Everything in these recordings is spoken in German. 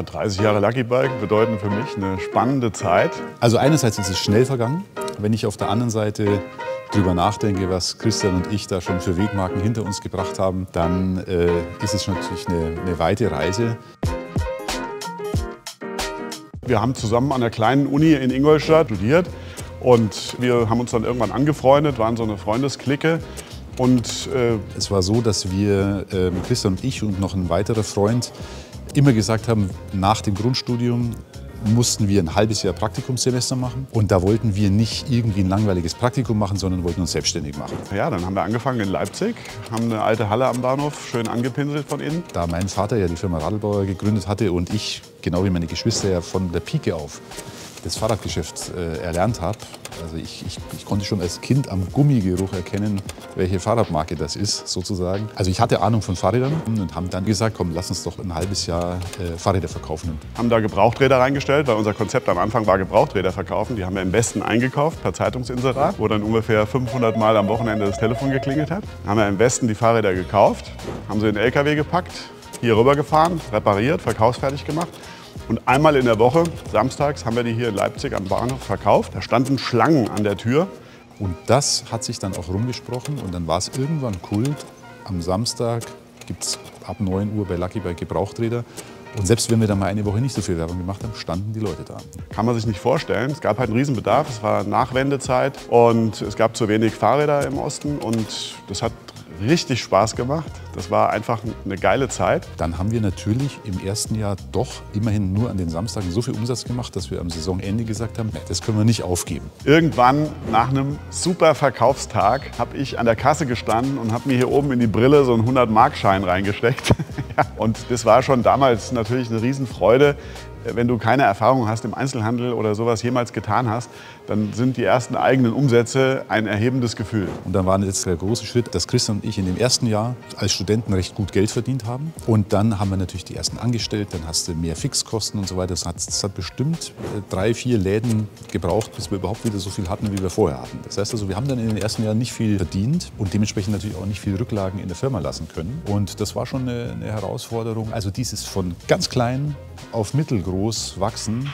Ja, 30 Jahre Lucky Bike bedeuten für mich eine spannende Zeit. Also einerseits ist es schnell vergangen. Wenn ich auf der anderen Seite drüber nachdenke, was Christian und ich da schon für Wegmarken hinter uns gebracht haben, dann äh, ist es natürlich eine, eine weite Reise. Wir haben zusammen an der kleinen Uni in Ingolstadt studiert und wir haben uns dann irgendwann angefreundet, waren so eine Freundesklicke. Und äh es war so, dass wir, äh, Christian und ich und noch ein weiterer Freund, immer gesagt haben, nach dem Grundstudium mussten wir ein halbes Jahr Praktikumssemester machen. Und da wollten wir nicht irgendwie ein langweiliges Praktikum machen, sondern wollten uns selbstständig machen. Ja, dann haben wir angefangen in Leipzig, haben eine alte Halle am Bahnhof schön angepinselt von innen. Da mein Vater ja die Firma Radlbauer gegründet hatte und ich, genau wie meine Geschwister, ja von der Pike auf das Fahrradgeschäft äh, erlernt habe. Also ich, ich, ich, konnte schon als Kind am Gummigeruch erkennen, welche Fahrradmarke das ist, sozusagen. Also ich hatte Ahnung von Fahrrädern und haben dann gesagt, komm, lass uns doch ein halbes Jahr äh, Fahrräder verkaufen. Haben da Gebrauchträder reingestellt, weil unser Konzept am Anfang war Gebrauchträder verkaufen. Die haben wir im Westen eingekauft per Zeitungsinserat, wo dann ungefähr 500 Mal am Wochenende das Telefon geklingelt hat. Haben wir im Westen die Fahrräder gekauft, haben sie in den LKW gepackt, hier rüber gefahren, repariert, verkaufsfertig gemacht und einmal in der Woche, samstags, haben wir die hier in Leipzig am Bahnhof verkauft. Da standen Schlangen an der Tür. Und das hat sich dann auch rumgesprochen und dann war es irgendwann Kult. Am Samstag gibt es ab 9 Uhr bei Lucky Bike Gebrauchträder. Und selbst wenn wir da mal eine Woche nicht so viel Werbung gemacht haben, standen die Leute da. Kann man sich nicht vorstellen. Es gab halt einen Riesenbedarf. Es war Nachwendezeit und es gab zu wenig Fahrräder im Osten. Und das hat richtig Spaß gemacht. Das war einfach eine geile Zeit. Dann haben wir natürlich im ersten Jahr doch immerhin nur an den Samstagen so viel Umsatz gemacht, dass wir am Saisonende gesagt haben, das können wir nicht aufgeben. Irgendwann nach einem super Verkaufstag habe ich an der Kasse gestanden und habe mir hier oben in die Brille so einen 100-Mark-Schein reingesteckt. und das war schon damals natürlich eine Riesenfreude, wenn du keine Erfahrung hast im Einzelhandel oder sowas jemals getan hast, dann sind die ersten eigenen Umsätze ein erhebendes Gefühl. Und dann war jetzt der große Schritt, dass Christian und ich in dem ersten Jahr als Studenten recht gut Geld verdient haben. Und dann haben wir natürlich die ersten angestellt, dann hast du mehr Fixkosten und so weiter. Das hat, das hat bestimmt äh, drei, vier Läden gebraucht, bis wir überhaupt wieder so viel hatten, wie wir vorher hatten. Das heißt also, wir haben dann in den ersten Jahren nicht viel verdient und dementsprechend natürlich auch nicht viel Rücklagen in der Firma lassen können. Und das war schon eine, eine Herausforderung. Also dieses von ganz klein auf mittelgroß wachsen,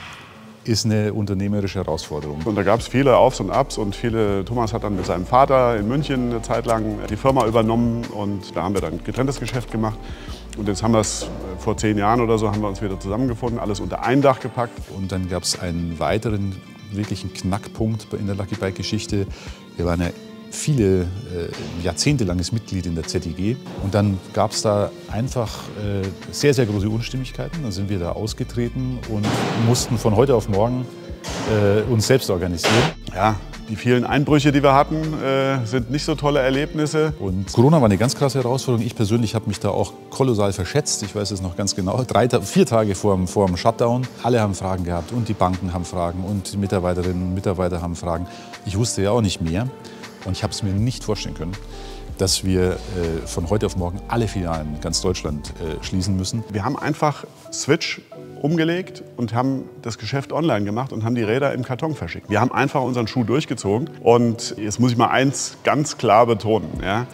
ist eine unternehmerische Herausforderung. Und da gab es viele Aufs und Abs und viele, Thomas hat dann mit seinem Vater in München eine Zeit lang die Firma übernommen und da haben wir dann getrenntes Geschäft gemacht. Und jetzt haben wir es vor zehn Jahren oder so, haben wir uns wieder zusammengefunden, alles unter ein Dach gepackt. Und dann gab es einen weiteren wirklichen Knackpunkt in der Lucky Bike Geschichte. Wir waren ja viele äh, jahrzehntelanges Mitglied in der ZIG. Und dann gab es da einfach äh, sehr, sehr große Unstimmigkeiten. Dann sind wir da ausgetreten und mussten von heute auf morgen äh, uns selbst organisieren. Ja, die vielen Einbrüche, die wir hatten, äh, sind nicht so tolle Erlebnisse. Und Corona war eine ganz krasse Herausforderung. Ich persönlich habe mich da auch kolossal verschätzt. Ich weiß es noch ganz genau. Drei, vier Tage vor dem, vor dem Shutdown. Alle haben Fragen gehabt und die Banken haben Fragen und die Mitarbeiterinnen und Mitarbeiter haben Fragen. Ich wusste ja auch nicht mehr. Und ich habe es mir nicht vorstellen können, dass wir äh, von heute auf morgen alle Filialen in ganz Deutschland äh, schließen müssen. Wir haben einfach Switch umgelegt und haben das Geschäft online gemacht und haben die Räder im Karton verschickt. Wir haben einfach unseren Schuh durchgezogen. Und jetzt muss ich mal eins ganz klar betonen. Ja?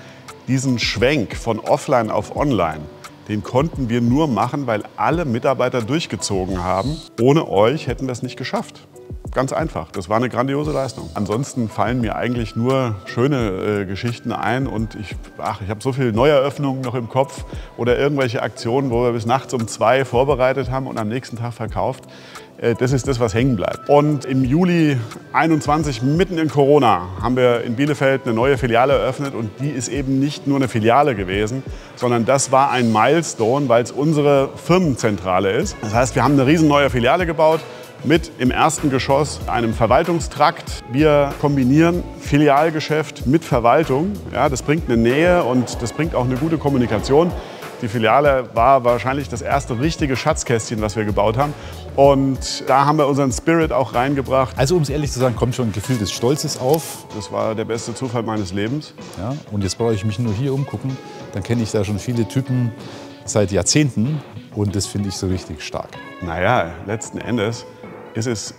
Diesen Schwenk von offline auf online, den konnten wir nur machen, weil alle Mitarbeiter durchgezogen haben. Ohne euch hätten wir es nicht geschafft. Ganz einfach. Das war eine grandiose Leistung. Ansonsten fallen mir eigentlich nur schöne äh, Geschichten ein und ich, ich habe so viele Neueröffnungen noch im Kopf oder irgendwelche Aktionen, wo wir bis nachts um zwei vorbereitet haben und am nächsten Tag verkauft. Äh, das ist das, was hängen bleibt. Und im Juli 21, mitten in Corona, haben wir in Bielefeld eine neue Filiale eröffnet. Und die ist eben nicht nur eine Filiale gewesen, sondern das war ein Milestone, weil es unsere Firmenzentrale ist. Das heißt, wir haben eine riesen neue Filiale gebaut mit im ersten Geschoss einem Verwaltungstrakt. Wir kombinieren Filialgeschäft mit Verwaltung. Ja, das bringt eine Nähe und das bringt auch eine gute Kommunikation. Die Filiale war wahrscheinlich das erste richtige Schatzkästchen, was wir gebaut haben. Und da haben wir unseren Spirit auch reingebracht. Also um es ehrlich zu sagen, kommt schon ein Gefühl des Stolzes auf. Das war der beste Zufall meines Lebens. Ja, und jetzt brauche ich mich nur hier umgucken. Dann kenne ich da schon viele Typen seit Jahrzehnten. Und das finde ich so richtig stark. Naja, letzten Endes ist es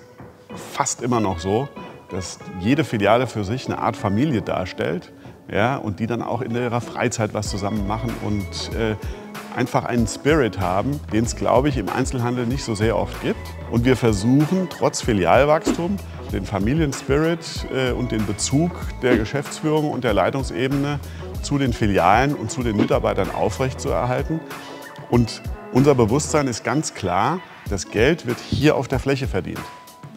fast immer noch so, dass jede Filiale für sich eine Art Familie darstellt ja, und die dann auch in ihrer Freizeit was zusammen machen und äh, einfach einen Spirit haben, den es, glaube ich, im Einzelhandel nicht so sehr oft gibt. Und wir versuchen, trotz Filialwachstum, den Familienspirit äh, und den Bezug der Geschäftsführung und der Leitungsebene zu den Filialen und zu den Mitarbeitern aufrechtzuerhalten. Und unser Bewusstsein ist ganz klar, das Geld wird hier auf der Fläche verdient.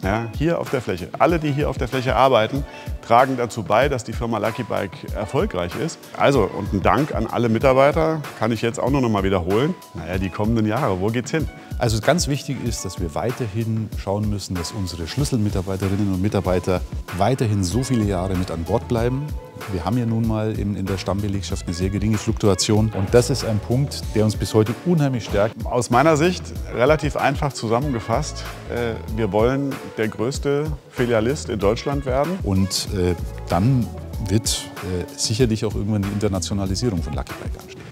Ja, hier auf der Fläche. Alle, die hier auf der Fläche arbeiten, tragen dazu bei, dass die Firma Lucky Bike erfolgreich ist. Also, und ein Dank an alle Mitarbeiter kann ich jetzt auch nur noch mal wiederholen. Naja, die kommenden Jahre, wo geht's hin? Also ganz wichtig ist, dass wir weiterhin schauen müssen, dass unsere Schlüsselmitarbeiterinnen und Mitarbeiter weiterhin so viele Jahre mit an Bord bleiben. Wir haben ja nun mal in, in der Stammbelegschaft eine sehr geringe Fluktuation. Und das ist ein Punkt, der uns bis heute unheimlich stärkt. Aus meiner Sicht relativ einfach zusammengefasst. Äh, wir wollen der größte Filialist in Deutschland werden. Und äh, dann wird äh, sicherlich auch irgendwann die Internationalisierung von Lucky Bike an.